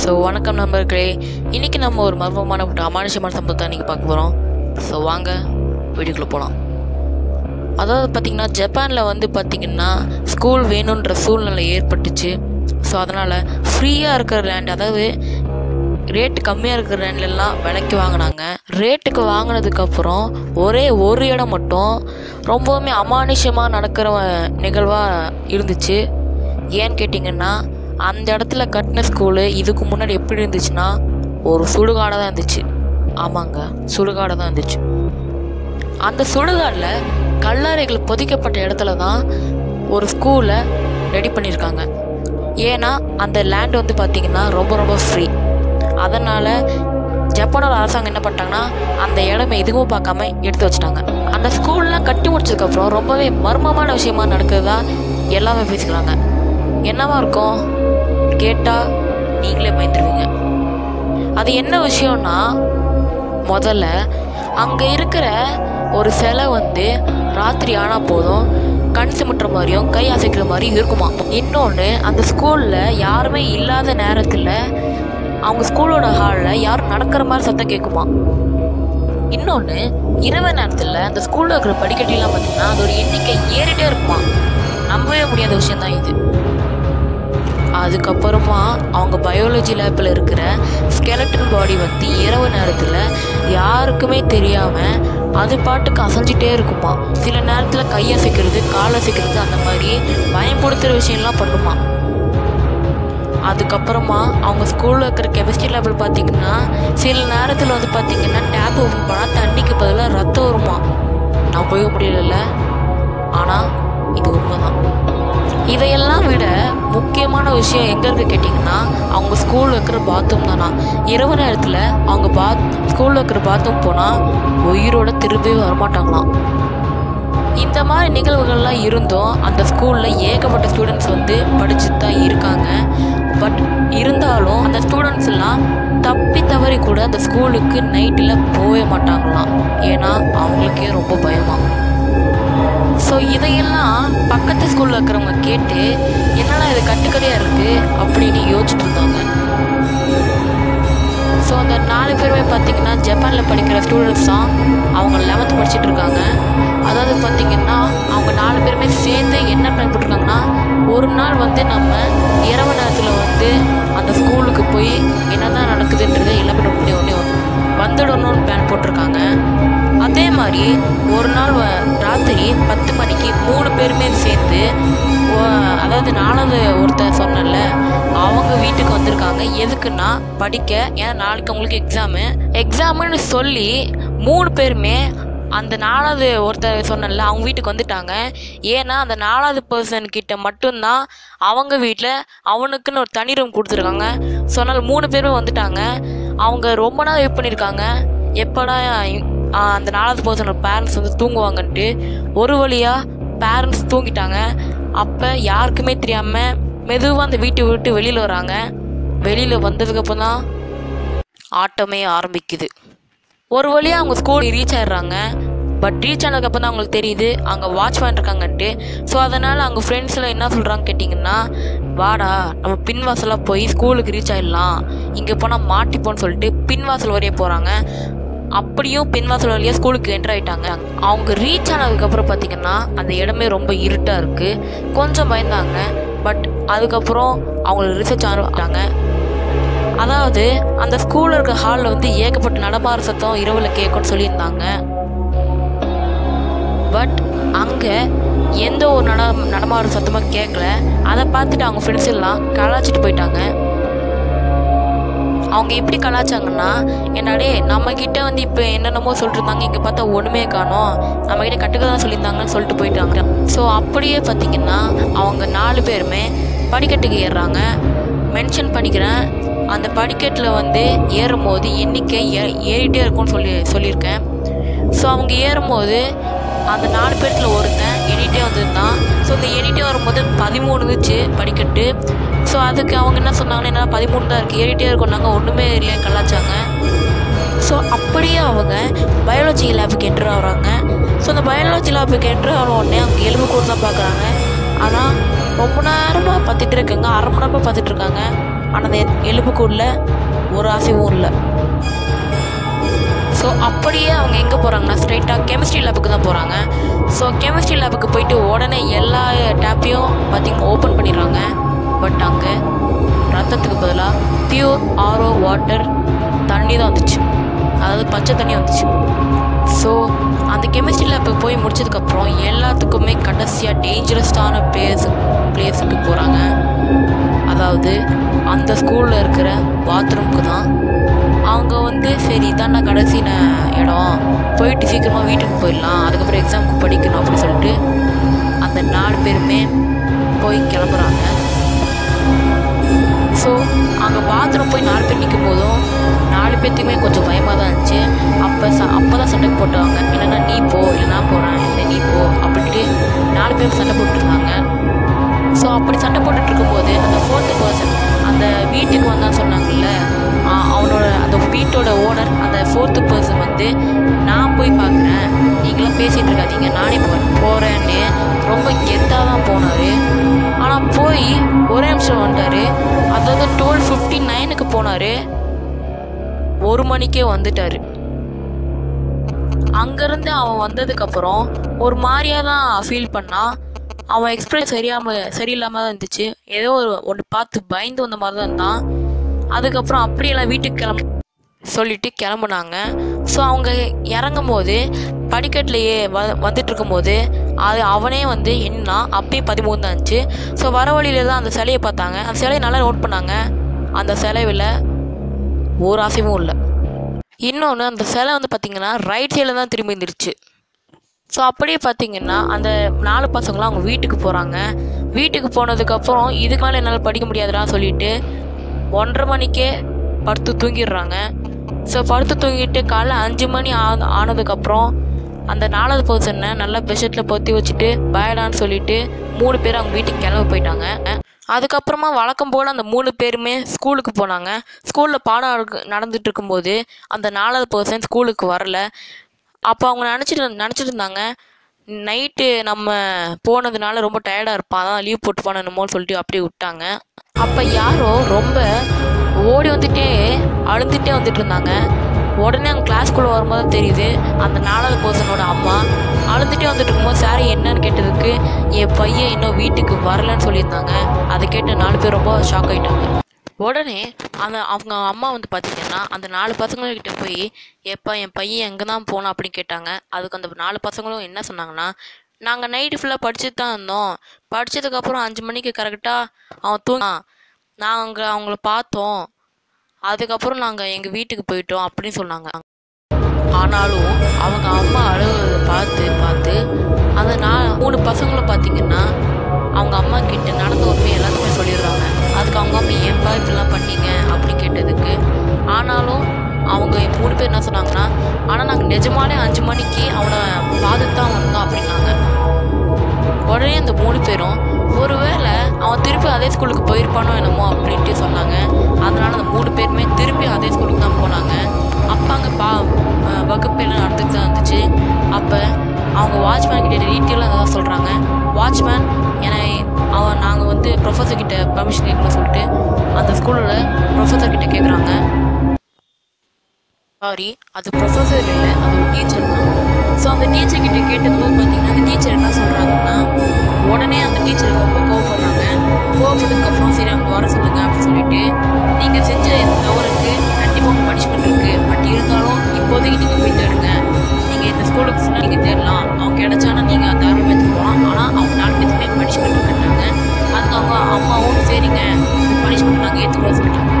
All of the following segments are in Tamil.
ஸோ வணக்கம் நண்பர்களே. இன்றைக்கி நம்ம ஒரு மர்மமான ஒரு அமானுஷமான சம்பவத்தை இன்றைக்கி பார்க்க போகிறோம் ஸோ வாங்க வீட்டுக்குள்ளே போகலாம் அதாவது பார்த்திங்கன்னா ஜப்பானில் வந்து பார்த்திங்கன்னா ஸ்கூல் வேணுன்ற சூழ்நிலை ஏற்பட்டுச்சு. ஸோ அதனால் ஃப்ரீயாக இருக்கிற லேண்ட் அதாவது ரேட்டு கம்மியாக இருக்கிற லேண்ட்லலாம் விலைக்கு வாங்கினாங்க. ரேட்டுக்கு வாங்கினதுக்கப்புறம் ஒரே ஒரு இடம் மட்டும் ரொம்பவுமே அமானுஷமாக நடக்கிற நிகழ்வாக இருந்துச்சு. ஏன்னு கேட்டிங்கன்னா அந்த இடத்துல கட்டின ஸ்கூலு இதுக்கு முன்னாடி எப்படி இருந்துச்சுன்னா ஒரு சுடுகாடாக தான் இருந்துச்சு. ஆமாங்க சுடுகாடாக தான் இருந்துச்சு. அந்த சுடுகாடில் கல்லறைகள் பொதிக்கப்பட்ட இடத்துல தான் ஒரு ஸ்கூலை ரெடி பண்ணியிருக்காங்க ஏன்னா அந்த லேண்ட் வந்து பார்த்திங்கன்னா ரொம்ப ரொம்ப ஃப்ரீ அதனால் ஜப்பானோட அரசாங்கம் என்ன பண்ணிட்டாங்கன்னா அந்த இடமே எதுவும் பார்க்காம எடுத்து வச்சிட்டாங்க. அந்த ஸ்கூல்லாம் கட்டி முடிச்சதுக்கப்புறம் ரொம்பவே மர்மமான விஷயமா நடக்குதா எல்லாமே பேசிக்கிறாங்க. என்னவா இருக்கும்? கேட்டால் நீங்களே பயந்துருவீங்க. அது என்ன விஷயம்னா முதல்ல அங்கே இருக்கிற ஒரு சிலை வந்து ராத்திரி ஆனால் போதும் கண் சிமிட்டுற மாதிரியும் கை அசைக்கிற மாதிரியும் இருக்குமா இன்னொன்று அந்த ஸ்கூலில் யாருமே இல்லாத நேரத்தில் அவங்க ஸ்கூலோட ஹாலில் யாரும் நடக்கிற மாதிரி சத்தம் கேட்குமா இன்னொன்று இரவு நேரத்தில் அந்த ஸ்கூலில் இருக்கிற படிக்கட்டிலாம் பார்த்தீங்கன்னா அது ஒரு எண்ணிக்கை ஏறிட்டே இருக்குமா? நம்பவே முடியாத விஷயந்தான் இது. அதுக்கப்புறமா அவங்க பயாலஜி லேப்பில் இருக்கிற ஸ்கெலட்டன் பாடி வந்து இரவு நேரத்தில் யாருக்குமே தெரியாமல் அது பாட்டுக்கு அசைஞ்சிட்டே இருக்குமா? சில நேரத்தில் கை அசைக்கிறது கால் அசைக்கிறது அந்த மாதிரி பயன்படுத்துகிற விஷயம்லாம் பண்ணுமா? அதுக்கப்புறமா அவங்க ஸ்கூலில் இருக்கிற கெமிஸ்ட்ரி லேபில் பார்த்தீங்கன்னா சில நேரத்தில் வந்து பார்த்தீங்கன்னா டேப் ஓப்பன் பண்ணால் தண்ணிக்கு பதிலாக ரத்தம் வருமா? நம்பவே முடியல ஆனால் இது உண்மைதான். இதையெல்லாம் விட முக்கியமான விஷயம் எங்கே இருக்கு கேட்டிங்கன்னா அவங்க ஸ்கூலில் இருக்கிற பாத்ரூம் தானா? இரவு நேரத்தில் அவங்க பாத் ஸ்கூலில் இருக்கிற பாத்ரூம் போனால் உயிரோட திரும்பி வரமாட்டாங்களாம். இந்த மாதிரி நிகழ்வுகள்லாம் இருந்தும் அந்த ஸ்கூலில் ஏகப்பட்ட ஸ்டூடெண்ட்ஸ் வந்து படிச்சுட்டு தான் இருக்காங்க. பட் இருந்தாலும் அந்த ஸ்டூடெண்ட்ஸ்லாம் தப்பி தவறி கூட அந்த ஸ்கூலுக்கு நைட்டில் போகவே மாட்டாங்களாம். ஏன்னா அவங்களுக்கே ரொம்ப பயமாக ஸோ இதையெல்லாம் பக்கத்து ஸ்கூலில் இருக்கிறவங்க கேட்டு என்னடா இது கட்டுக்கதையாக இருக்குது அப்படின்னு யோசிச்சுட்டு பார்த்தீங்கன்னா ஜப்பானில் படிக்கிற ஸ்டூடெண்ட்ஸ் தான் அவங்க லெவன்த் படிச்சுட்டு இருக்காங்க. அதாவது பார்த்தீங்கன்னா அவங்க நாலு பேருமே சேர்ந்து என்ன பிளான் போட்டிருக்காங்கன்னா ஒரு நாள் வந்து நம்ம இரவு நேரத்தில் வந்து அந்த ஸ்கூலுக்கு போய் என்னதான் நடக்குதுன்றதை எல்லாமே நோட் பண்ணி வந்துடணும்னு பிளான் போட்டிருக்காங்க. அதே மாதிரி ஒரு நாள் வ- ராத்திரி பத்து மணிக்கு மூணு பேருமே சேர்ந்து அதாவது நாலாவது ஒருத்தர் சொன்ன வந்திருக்காங்க. எதுக்குன்னா படிக்க ஏன்னா நாளைக்கு அவங்களுக்கு எக்ஸாமு எக்ஸாமுன்னு சொல்லி மூணு பேருமே அந்த நாலாவது ஒருத்தர் சொன்னல அவங்க வீட்டுக்கு வந்துட்டாங்க. ஏன்னா அந்த நாலாவது பர்சன் கிட்ட மட்டும்தான் அவங்க வீட்டில் அவனுக்குன்னு ஒரு தனி ரூம் கொடுத்துருக்காங்க. சொன்னால் மூணு பேரும் வந்துட்டாங்க. அவங்க ரொம்ப நாள் வெயிட் பண்ணியிருக்காங்க எப்படா அந்த நாலாவது பர்சனோட பேரண்ட்ஸ் வந்து தூங்குவாங்கன்ட்டு ஒரு வழியாக பேரண்ட்ஸ் தூங்கிட்டாங்க. அப்போ யாருக்குமே தெரியாமல் மெதுவாக அந்த வீட்டை விட்டு வெளியில் வராங்க. வெளியில் வந்ததுக்கப்புறம் தான் ஆட்டமே ஆரம்பிக்குது. ஒரு வழியாக அவங்க ஸ்கூல் ரீச் ஆயிடுறாங்க. பட் ரீச் ஆனதுக்கப்புறம் தான் அவங்களுக்கு தெரியுது. அங்கே வாட்ச்மேன் இருக்காங்கன்ட்டு. ஸோ அதனால் அவங்க ஃப்ரெண்ட்ஸ்லாம் என்ன சொல்கிறாங்க கேட்டிங்கன்னா வாடா நம்ம பின்வாசலாக போய் ஸ்கூலுக்கு ரீச் ஆகிடலாம் இங்கே போனால் மாட்டிப்போன்னு சொல்லிட்டு பின்வாசல் வரையே போகிறாங்க அப்படியும் பின்வாசல் வழியாக ஸ்கூலுக்கு என்டர் ஆகிட்டாங்க அவங்க ரீச் ஆனதுக்கப்புறம் பார்த்தீங்கன்னா அந்த இடமே ரொம்ப இருட்டாக இருக்குது கொஞ்சம் பயந்தாங்க. பட் அதுக்கப்புறம் அவங்களுக்கு ரிசர்ச் ஆரம்பிட்டாங்க அதாவது அந்த ஸ்கூலில் இருக்க ஹாலில் வந்து ஏகப்பட்ட நடமாற சத்தம் இரவில் கேட்கும்னு சொல்லியிருந்தாங்க. பட் அங்கே எந்த ஒரு நட நடமாற சத்தமும் கேட்கல அதை பார்த்துட்டு அவங்க ஃப்ரெண்ட்ஸ் எல்லாம் கலாச்சிட்டு போயிட்டாங்க. அவங்க எப்படி கலாச்சாங்கன்னா என்னடே நம்ம வந்து இப்போ என்னென்னமோ சொல்லிட்டுருந்தாங்க இங்கே பார்த்தா ஒன்றுமே காணும். நம்மக்கிட்ட கட்டுக்க தான் சொல்லியிருந்தாங்கன்னு சொல்லிட்டு போயிட்டாங்க. ஸோ அப்படியே பார்த்தீங்கன்னா அவங்க நாலு பேருமே படிக்கட்டுக்கு ஏறுறாங்க. மென்ஷன் பண்ணிக்கிறேன். அந்த படிக்கட்டில் வந்து ஏறும்போது எண்ணிக்கை ஏ ஏறிட்டே இருக்கும்னு சொல்லி சொல்லியிருக்கேன். ஸோ அவங்க ஏறும்போது அந்த நாலு பேர்த்தில் ஒருத்தன் எண்ணிட்டே வந்திருந்தான். ஸோ இந்த எண்ணிட்டே வரும்போது பதிமூணு இருந்துச்சு படிக்கட்டு. ஸோ அதுக்கு அவங்க என்ன சொன்னாங்கன்னா என்ன பதிமூணு தான் இருக்குது ஏறிட்டே இருக்கோம்னாங்க ஒன்றுமே இல்லையே கலாச்சாங்க. ஸோ அப்படியே அவங்க பயாலஜி லேபுக்கு என்ட்ரு ஆகிறாங்க. ஸோ அந்த பயாலஜி லேபுக்கு என்ட்ரு ஆன உடனே அவங்க எலும்பு கூட தான் பார்க்குறாங்க. ஆனால் ரொம்ப நேரமாக பார்த்துட்டு இருக்காங்க. அரை மணி நேரமாக பார்த்துட்டு இருக்காங்க. ஆனால் அந்த எலும்புக்குள்ள ஒரு அசைவும் இல்லை. ஸோ அப்படியே அவங்க எங்கே போகிறாங்கன்னா ஸ்ட்ரைட்டாக கெமிஸ்ட்ரி லேபுக்கு தான் போகிறாங்க ஸோ கெமிஸ்ட்ரி லேபுக்கு போயிட்டு உடனே எல்லா டேப்பையும் பார்த்திங்கன்னா ஓப்பன் பண்ணிடுறாங்க. பட் அங்கே ரத்தத்துக்கு பதிலாக பியூர் ஆரோ வாட்டர் தண்ணி தான் வந்துச்சு. அதாவது பச்சை தண்ணி வந்துச்சு. ஸோ அந்த கெமிஸ்ட்ரி லேபுக்கு போய் முடிச்சதுக்கப்புறம் எல்லாத்துக்குமே கடைசியாக டேஞ்சரஸான பிளேஸ் பிளேஸுக்கு போகிறாங்க அதாவது அந்த ஸ்கூலில் இருக்கிற பாத்ரூம்க்கு தான். அவங்க வந்து சரி இதாண்டா கடைசி இடம். போயிட்டு சீக்கிரமாக வீட்டுக்கு போயிடலாம். அதுக்கப்புறம் எக்ஸாமுக்கு படிக்கணும் அப்படின்னு சொல்லிட்டு அந்த நாலு பேருமே போய் கிளம்புறாங்க. ஸோ அங்கே பாத்ரூம் போய் நாலு பேர் நிற்கும் போதும் நாலு பேர்த்துக்குமே கொஞ்சம் பயமாக தான் இருந்துச்சு. அப்போ ச அப்போ தான் சண்டை போட்டுவாங்க. என்னென்னா நீ போ இல்லை நான் போகிறேன் இல்லை நீ போ அப்படின்ட்டு நாலு பேரும் சண்டை போட்டுருந்தாங்க. ஸோ அப்படி சண்டை போட்டுட்டு இருக்கும்போது அந்த ஃபோர்த்து பர்சன் அந்த வீட்டுக்கு வந்தான்னு சொன்னாங்கல்ல அவனோட அந்த வீட்டோட ஓனர் அந்த ஃபோர்த்து பர்சன் வந்து நான் போய் பார்க்குறேன் நீங்களாம் பேசிகிட்டு இருக்காதீங்க. நானே போகிறேன் போகிறேன்னு ரொம்ப கெத்தாக தான் போனார். ஆனால் போய் ஒரே நிமிஷம் வந்துட்டார். அதாவது டுவெல் ஃபிஃப்டி நைனுக்கு போனார். ஒரு மணிக்கே வந்துட்டார். அங்கேருந்து அவன் வந்ததுக்கப்புறம் ஒரு மாதிரியாக தான் ஃபீல் பண்ணான் அவன் எக்ஸ்பிரஸ் சரியாம சரியில்லாமல் தான் இருந்துச்சு. ஏதோ ஒரு ஒன்று பார்த்து பயந்து வந்த மாதிரி தான் இருந்தான். அதுக்கப்புறம் அப்படியெல்லாம் வீட்டுக்கு கிளம்ப சொல்லிட்டு கிளம்புனாங்க. ஸோ அவங்க இறங்கும் போது படிக்கட்டிலேயே வ வந்துட்டு இருக்கும்போது அது அவனே வந்து என்ன அப்பயும் பதிமூணு தான் இருந்துச்சு. ஸோ வர வழியில தான் அந்த சிலையை பார்த்தாங்க. அந்த சிலையை நல்லா நோட் பண்ணாங்க. அந்த சிலைவில் ஒரு அசைவும் இல்லை. இன்னொன்று அந்த சிலை வந்து பார்த்தீங்கன்னா ரைட் சைடில் தான் திரும்பி இருந்துருச்சு. ஸோ அப்படியே பார்த்தீங்கன்னா அந்த நாலு பசங்களாம் அவங்க வீட்டுக்கு போகிறாங்க வீட்டுக்கு போனதுக்கப்புறம் இதுக்கு மேலே என்னால் படிக்க முடியாதுடா சொல்லிட்டு ஒன்றரை மணிக்கே படுத்து தூங்கிடுறாங்க. ஸோ படுத்து தூங்கிட்டு காலைல அஞ்சு மணி ஆன ஆனதுக்கப்புறம் அந்த நாலாவது பர்சனை நல்லா பெட்ஷீட்டில் பொத்தி வச்சுட்டு பயடான்னு சொல்லிட்டு மூணு பேர் அவங்க வீட்டுக்கு கிளம்ப போயிட்டாங்க. அதுக்கப்புறமா வழக்கம் போல் அந்த மூணு பேருமே ஸ்கூலுக்கு போனாங்க. ஸ்கூலில் பாடம் நடந்துட்டு இருக்கும்போது அந்த நாலாவது பர்சன் ஸ்கூலுக்கு வரல. அப்போ அவங்க நினச்சிட்டு நினச்சிட்டு இருந்தாங்க நைட்டு நம்ம போனதுனால ரொம்ப டயர்டாக இருப்பான் அதான் லீவ் போட்டு போனணுமோன்னு சொல்லிட்டு அப்படியே விட்டாங்க. அப்போ யாரோ ரொம்ப ஓடி வந்துட்டே அழுந்துட்டே வந்துட்டு இருந்தாங்க. உடனே அவங்க கிளாஸ்க்குள்ளே வரும்போது தெரியுது அந்த நாலாவது பர்சனோட அம்மா அழுந்துட்டே வந்துட்டு இருக்கும்போது சாரி என்னன்னு கேட்டதுக்கு என் பையன் இன்னும் வீட்டுக்கு வரலன்னு சொல்லியிருந்தாங்க. அதை கேட்டு நாலு பேர் ரொம்ப ஷாக் ஆயிட்டாங்க. உடனே அந்த அவங்க அம்மா வந்து பார்த்தீங்கன்னா அந்த நாலு பசங்கள்கிட்ட போய் எப்பா என் பையன் எங்கே தான் போனான்? அப்படின்னு கேட்டாங்க. அதுக்கு அந்த நாலு பசங்களும் என்ன சொன்னாங்கன்னா நாங்கள் நைட்டு ஃபுல்லாக படிச்சுட்டு தான் இருந்தோம். படித்ததுக்கப்புறம் அஞ்சு மணிக்கு கரெக்டாக அவன் தூங்கினான் நாங்கள் அவங்கள பார்த்தோம். அதுக்கப்புறம் நாங்கள் எங்கள் வீட்டுக்கு போயிட்டோம் அப்படின்னு சொன்னாங்க. ஆனாலும் அவங்க அம்மா அழுகிறத பார்த்து பார்த்து அந்த நான் மூணு பசங்களும் பார்த்தீங்கன்னா அவங்க அம்மா கிட்ட நடந்த உண்மை எல்லாத்துக்குமே சொல்லிடுறாங்க. அதுக்கு அவங்க அம்மா ஏன்பா இப்படிலாம் பண்ணீங்க? அப்படின்னு கேட்டதுக்கு ஆனாலும் அவங்க மூணு பேர் என்ன சொன்னாங்கன்னா ஆனால் நாங்கள் நிஜமானே அஞ்சு மணிக்கு அவனை பார்த்துட்டு தான் வந்தோம் அப்படின்னாங்க. உடனே அந்த மூணு பேரும் ஒருவேளை அவன் திருப்பி அதே ஸ்கூலுக்கு போயிருப்பானோ என்னமோ அப்படின்ட்டு சொன்னாங்க. அதனால் அந்த மூணு பேருமே திருப்பி அதே ஸ்கூலுக்கு தான் போனாங்க. அப்போ அங்கே பா வகுப்பெல்லாம் நடந்துட்டு தான் இருந்துச்சு. அப்போ அவங்க வாட்ச்மேன் கிட்ட டீட்டெயிலாக தான் சொல்கிறாங்க வாட்ச்மேன் ஏன்னா அவன் நாங்கள் வந்து ப்ரொஃபஸர் கிட்ட பர்மிஷன் கேட்கணும்னு சொல்லிட்டு அந்த ஸ்கூலில் ப்ரொஃபஸர் கிட்ட கேட்குறாங்க சாரி அது ப்ரொஃபஸர் இல்லை அது ஒரு டீச்சர் தான். ஸோ அந்த டீச்சர் கிட்ட கேட்டப்போ பார்த்தீங்கன்னா அந்த டீச்சர் என்ன சொல்கிறாங்கன்னா உடனே அந்த டீச்சர் ரொம்ப கோவப்படுறாங்க. கோவப்பட்டதுக்கப்புறம் சரி அவங்க வர சொல்லுங்க அப்படின்னு சொல்லிட்டு நீங்கள் செஞ்ச இந்த தவறுக்கு கண்டிப்பாக பனிஷ்மெண்ட் இருக்குது பட் இருந்தாலும் இப்போதைக்கு நீங்கள் போய் தேடுங்க இந்த ஸ்கூலுக்கு சொன்னால் நீங்கள் தேடலாம். அவங்க கிடைச்சானா நீங்கள் தாராளமாக எடுத்துட்டு போகலாம் ஆனால் அவங்க நாலு பேத்துக்குமே பனிஷ்மெண்ட் கட்டாங்க அதுக்கு அவங்க அம்மாவும் சரிங்க. பனிஷ்மெண்ட் நாங்கள் ஏற்றுக்கிறோம் சொல்லிட்டாங்க.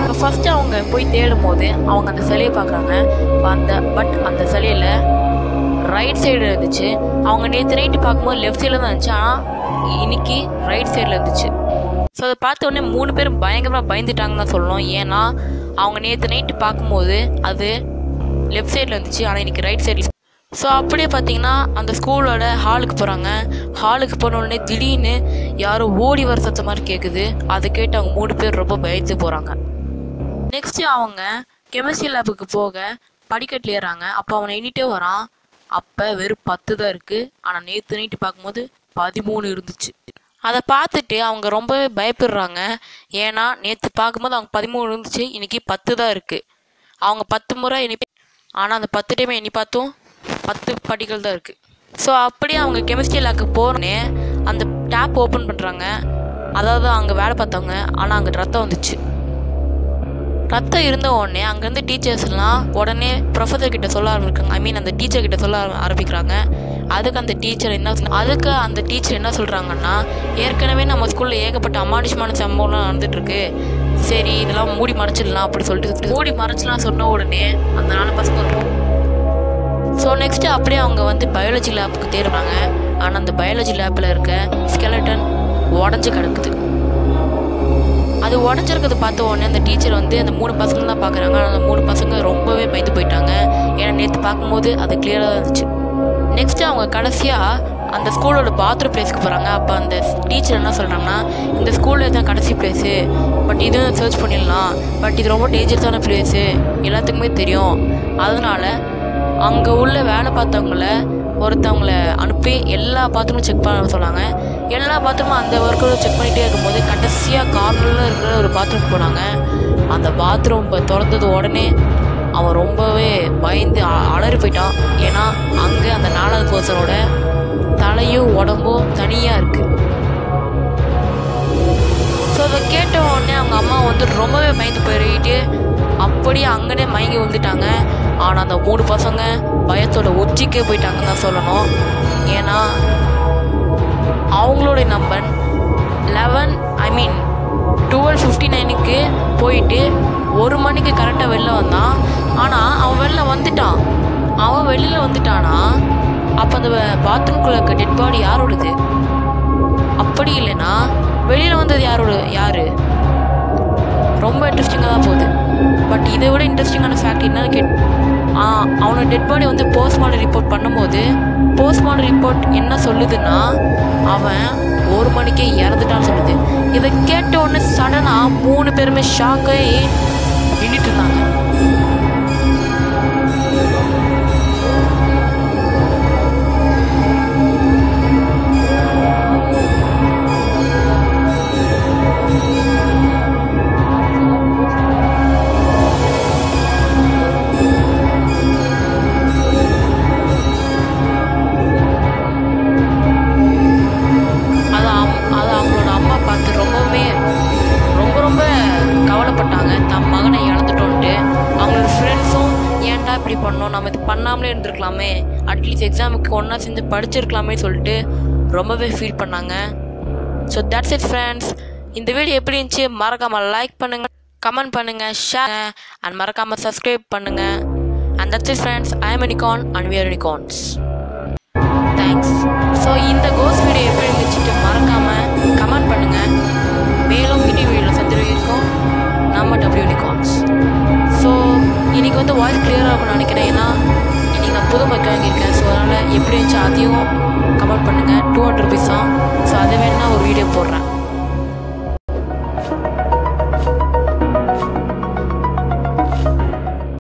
இப்போ ஃபஸ்ட்டு அவங்க போய் தேடும் போது அவங்க அந்த சிலையை பார்க்குறாங்க. அந்த பட் அந்த சிலையில் ரைட் சைடு இருந்துச்சு. அவங்க நேற்று நைட்டு பார்க்கும்போது லெஃப்ட் சைடில் தான் இருந்துச்சு. ஆனால் இன்னைக்கு ரைட் சைடில் இருந்துச்சு. ஸோ அதை பார்த்த உடனே மூணு பேரும் பயங்கரமாக பயந்துட்டாங்கன்னு தான் சொல்லணும். ஏன்னா அவங்க நேற்று நைட்டு பார்க்கும்போது அது லெஃப்ட் சைடில் இருந்துச்சு ஆனால் இன்னைக்கு ரைட் சைடில் ஸோ அப்படியே பார்த்தீங்கன்னா அந்த ஸ்கூலோட ஹாலுக்கு போகிறாங்க ஹாலுக்கு போன உடனே திடீர்னு யாரோ ஓடி வர சத்த மாதிரி கேட்குது அதை கேட்டு அவங்க மூணு பேர் ரொம்ப பயந்து போகிறாங்க நெக்ஸ்ட்டு அவங்க கெமிஸ்ட்ரி லேபுக்கு போக படிக்கட்டில் ஏறாங்க அப்போ அவனை எண்ணிட்டே வரான். அப்போ வெறும் பத்து தான் இருக்குது ஆனால் நேற்று நைட்டு பார்க்கும்போது பதிமூணு இருந்துச்சு. அதை பார்த்துட்டு அவங்க ரொம்பவே பயப்படுறாங்க. ஏன்னா நேற்று பார்க்கும்போது அவங்க பதிமூணு இருந்துச்சு இன்னைக்கு பத்து தான் இருக்குது அவங்க பத்து முறை இனி ஆனால் அந்த பத்து டைமே எண்ணி பார்த்தும் பத்து படிகள் தான் இருக்குது ஸோ அப்படியே அவங்க கெமிஸ்ட்ரி லேக்கு போனோடனே அந்த டேப் ஓப்பன் பண்ணுறாங்க அதாவது அங்கே வேலை பார்த்தவங்க ஆனால் அங்கே ரத்தம் வந்துச்சு. ரத்தம் இருந்த உடனே அங்கேருந்து டீச்சர்ஸ்லாம் உடனே ப்ரொஃபஸர் கிட்ட சொல்ல ஆரம்பிக்கிறாங்க. ஐ மீன் அந்த டீச்சர் கிட்ட சொல்ல ஆரம்பிக்கிறாங்க. அதுக்கு அந்த டீச்சர் என்ன அதுக்கு அந்த டீச்சர் என்ன சொல்கிறாங்கன்னா ஏற்கனவே நம்ம ஸ்கூலில் ஏகப்பட்ட அமானுஷமான சம்பவம்லாம் நடந்துட்டுருக்கு சரி இதெல்லாம் மூடி மறைச்சிடலாம் அப்படி சொல்லிட்டு மூடி மறைச்சலாம் சொன்ன உடனே அந்த நாள் நெக்ஸ்ட்டு அப்படியே அவங்க வந்து பயாலஜி லேபுக்கு தேடுறாங்க ஆனால் அந்த பயாலஜி லேப்பில் இருக்க ஸ்கெலட்டன் உடஞ்சி கிடக்குது. அது உடஞ்சிருக்கிறது பார்த்த உடனே அந்த டீச்சர் வந்து அந்த மூணு பசங்க தான் பார்க்குறாங்க. ஆனால் அந்த மூணு பசங்க ரொம்பவே பயந்து போயிட்டாங்க. ஏன்னா நேற்று பார்க்கும்போது அது கிளியராக இருந்துச்சு. நெக்ஸ்ட்டு அவங்க கடைசியாக அந்த ஸ்கூலோட பாத்ரூம் பிளேஸ்க்கு போகிறாங்க அப்போ அந்த டீச்சர் என்ன சொல்கிறாங்கன்னா இந்த ஸ்கூலில் தான் கடைசி பிளேஸு பட் இதுவும் சர்ச் பண்ணிடலாம். பட் இது ரொம்ப டேஞ்சரஸான பிளேஸு எல்லாத்துக்குமே தெரியும். அதனால அங்கே உள்ள வேலை பார்த்தவங்கள ஒருத்தவங்கள அனுப்பி எல்லா பாத்ரூமும் செக் பண்ண சொன்னாங்க. எல்லா பாத்ரூமும் அந்த ஒர்க்கரும் செக் பண்ணிகிட்டே இருக்கும்போது கடைசியாக கார்னரில் இருக்கிற ஒரு பாத்ரூம் போனாங்க. அந்த பாத்ரூம் திறந்தது உடனே அவன் ரொம்பவே பயந்து அ- அலறி போயிட்டான். ஏன்னா அங்கே அந்த நாலாவது பர்சனோட தலையும் உடம்பும் தனியாக இருக்குது ஸோ அதை கேட்ட உடனே அவங்க அம்மா வந்து ரொம்பவே பயந்து போயிட்டு அப்படியே அங்கனே மயங்கி விழுந்துட்டாங்க. ஆனால் அந்த மூணு பசங்க பயத்தோட உச்சிக்கே போயிட்டாங்கன்னு தான் சொல்லணும். ஏன்னா அவங்களுடைய number eleven I mean twelve fifty நைனுக்கு போயிட்டு ஒரு மணிக்கு கரெக்டாக வெளில வந்தான் ஆனால் அவன் வெளில வந்துட்டான். அவன் வெளியில் வந்துட்டானா அப்போ அந்த பாத்ரூம்குள்ளே இருக்க டெட் பாடி யாரோடது? அப்படி இல்லைன்னா வெளியில் வந்தது யாரோட யார்? ரொம்ப இன்ட்ரெஸ்டிங்காக தான் போகுது. பட் இதை விட இன்ட்ரெஸ்டிங்கான ஃபேக்ட் என்னன்னு கேட் அவனோட டெட் பாடி வந்து போஸ்ட்மார்ட்டம் ரிப்போர்ட் பண்ணும்போது போஸ்ட்மார்ட்டம் ரிப்போர்ட் என்ன சொல்லுதுன்னா அவன் ஒரு மணிக்கே இறந்துட்டான்னு சொல்லுது. இதை கேட்ட உடனே சடனாக மூணு பேருமே ஷாக்காகி தம் மகனை இழந்துட்டோன்ட்டு அவங்களோட ஃப்ரெண்ட்ஸும் ஏன்டா இப்படி பண்ணோம்? நம்ம இது பண்ணாமலே இருந்திருக்கலாமே. அட்லீஸ்ட் எக்ஸாமுக்கு ஒன்றா சேர்ந்து படிச்சிருக்கலாமே சொல்லிட்டு ரொம்பவே ஃபீல் பண்ணாங்க. ஸோ தட்ஸ் இட் ஃப்ரெண்ட்ஸ் இந்த வீடியோ எப்படி இருந்துச்சு? மறக்காமல் லைக் பண்ணுங்கள் கமெண்ட் பண்ணுங்கள் ஷேர் அண்ட் மறக்காமல் சப்ஸ்கிரைப் பண்ணுங்கள் and that's it friends I am Unicorn and we are Unicorns வந்து வாய்ஸ் கிளியராக இருக்கும்னு நினைக்கிறேன். ஏன்னா நீங்கள் நான் புது மைக் வாங்கியிருக்கேன். ஸோ அதனால் எப்படி இருந்துச்சு அதையும் கமெண்ட் பண்ணுங்கள் டூ ஹண்ட்ரட் ருபீஸ் தான் ஸோ அதை வேணா ஒரு வீடியோ போடுறேன்.